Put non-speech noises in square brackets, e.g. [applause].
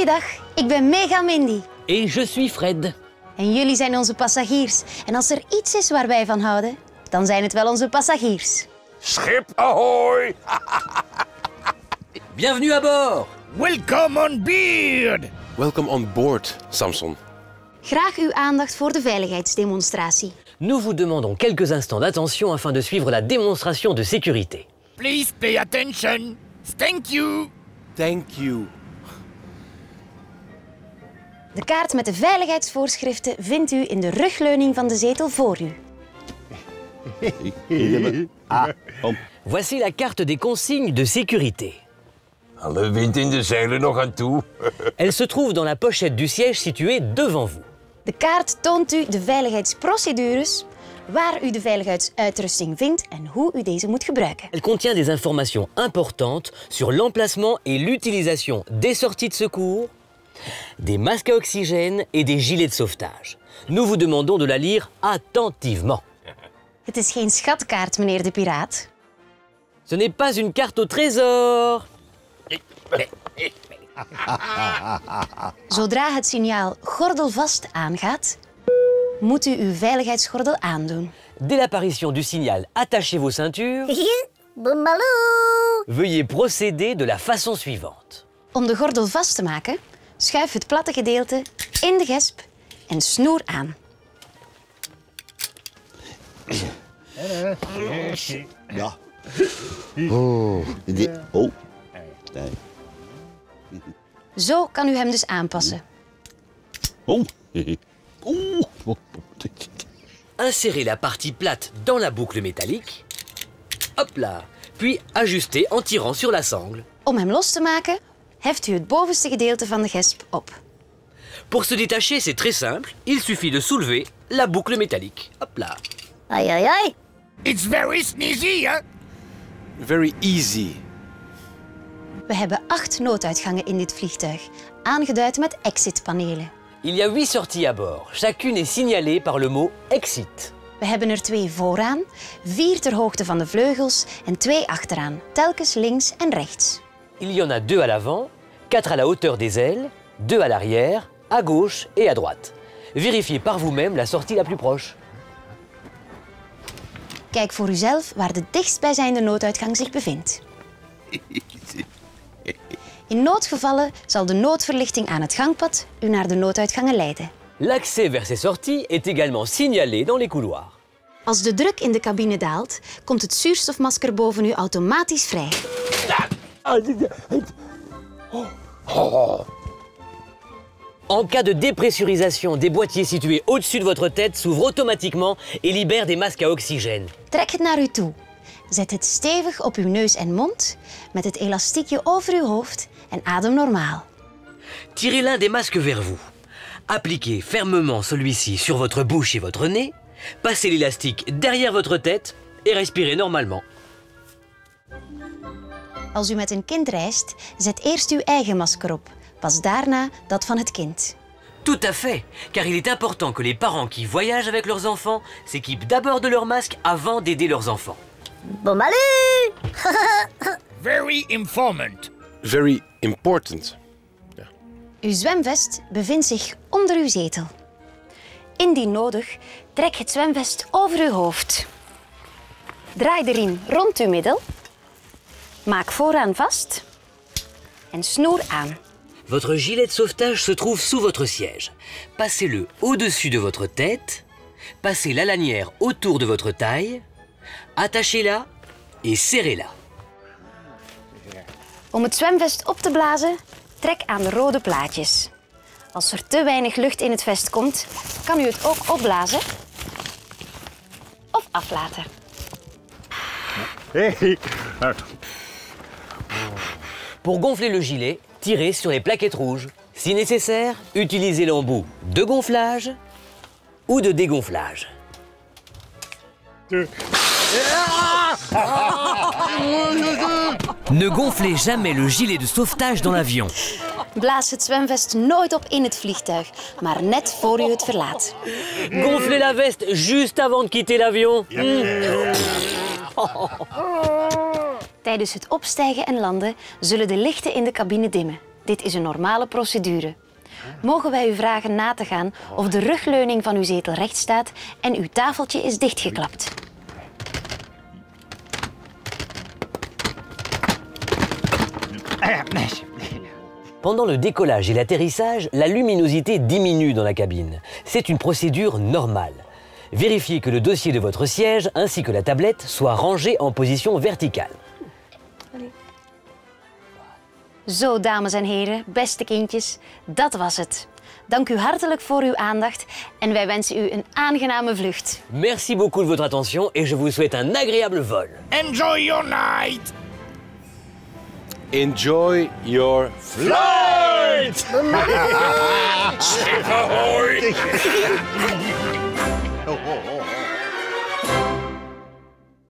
Goeiedag, ik ben Mega Mindy. Et je suis Fred. En jullie zijn onze passagiers. En als er iets is waar wij van houden, dan zijn het wel onze passagiers. Schip ahoy! [laughs] Bienvenue à bord Welcome on board! Welcome on board, Samson. Graag uw aandacht voor de veiligheidsdemonstratie. Nous vous demandons quelques instants d'attention afin de suivre la démonstration de sécurité. Please pay attention. Thank you. Thank you. De kaart met de veiligheidsvoorschriften vindt u in de rugleuning van de zetel voor u. Voici la carte des consignes de sécurité. Alle wind in de zeilen nog aan toe. [laughs] Elle se trouve dans la pochette du siège située devant vous. De kaart toont u de veiligheidsprocedures, waar u de veiligheidsuitrusting vindt en hoe u deze moet gebruiken. Elle contient des informations importantes sur l'emplacement et l'utilisation des sorties de secours, des masques à oxygène et des gilets de sauvetage. Nous vous demandons de la lire attentivement. Het is geen schatkaart, meneer de piraat. Ce n'est pas une carte au trésor. Zodra het signaal gordelvast aangaat, moet u uw veiligheidsgordel aandoen. Dès l'apparition du signal Attachez vos ceintures, [laughs] veuillez procéder de la façon suivante. Om de gordel vast te maken, schuif het platte gedeelte in de gesp en snoer aan. Ja. Oh. Die, oh. Nee. Zo kan u hem dus aanpassen. Oh. Oeh. Insérez la partie plate dans la boucle métallique. Hop là. Puis ajustez en tirant sur la sangle. Om hem los te maken, heft u het bovenste gedeelte van de gesp op. Pour se détacher, c'est très simple. Il suffit de soulever la boucle métallique. Hop là. Ai, ai, ai. It's very sneezy, hè? Very easy. We hebben acht nooduitgangen in dit vliegtuig, aangeduid met exitpanelen. Il y a huit sorties à bord. Chacune est signalée par le mot exit. We hebben er twee vooraan, vier ter hoogte van de vleugels en twee achteraan, telkens links en rechts. Il y en a deux à l'avant, quatre à la hauteur des ailes, deux à l'arrière, à gauche et à droite. Vérifiez par vous-même la sortie la plus proche. Kijk voor uzelf waar de dichtstbijzijnde nooduitgang zich bevindt. In noodgevallen zal de noodverlichting aan het gangpad u naar de nooduitgangen leiden. L'accès vers ces sorties est également signalé dans les couloirs. Als de druk in de cabine daalt, komt het zuurstofmasker boven u automatisch vrij. En cas de dépressurisation, des boîtiers situés au-dessus de votre tête s'ouvrent automatiquement et libèrent des masques à oxygène. Trek het naar u toe. Zet het stevig op uw neus en mond, met het elastiekje over uw hoofd en adem normaal. Tirez l'un des masques vers vous. Appliquez fermement celui-ci sur votre bouche et votre nez. Passez l'élastique derrière votre tête et respirez normalement. Als u met een kind reist, zet eerst uw eigen masker op. Pas daarna dat van het kind. Tout à fait, car il est important que les parents qui voyagent avec leurs enfants s'équipent d'abord de leur masque avant d'aider leurs enfants. Boemaloo! Very informant. Very important. Uw zwemvest bevindt zich onder uw zetel. Indien nodig, trek het zwemvest over uw hoofd. Draai de riem rond uw middel. Maak vooraan vast. En snoer aan. Votre gilet de sauvetage se trouve sous votre siège. Passez-le au-dessus de votre tête, passez la lanière autour de votre taille, attachez-la et serrez-la. Om het zwemvest op te blazen, trek aan de rode plaatjes. Als er te weinig lucht in het vest komt, kan u het ook opblazen of aflaten. Pour gonfler le gilet, tirez sur les plaquettes rouges. Si nécessaire, utilisez l'embout de gonflage ou de dégonflage. Ne gonflez jamais le gilet de sauvetage dans l'avion. Blaas het zwemvest nooit op in het vliegtuig, maar net voor u het verlaat. Gonflez la veste juste avant de quitter l'avion. [laughs] Tijdens het opstijgen en landen zullen de lichten in de cabine dimmen. Dit is een normale procedure. Mogen wij u vragen na te gaan of de rugleuning van uw zetel recht staat en uw tafeltje is dichtgeklapt? Pendant le décollage et l'atterrissage, la luminosité diminue dans la cabine. C'est une procédure normale. Vérifiez que le dossier de votre siège ainsi que la tablette soient rangés en position verticale. Zo, dames en heren, beste kindjes, dat was het. Dank u hartelijk voor uw aandacht en wij wensen u een aangename vlucht. Merci beaucoup de votre attention et je vous souhaite un agréable vol. Enjoy your night. Enjoy your Flight! Ahoy! Oh, oh, oh.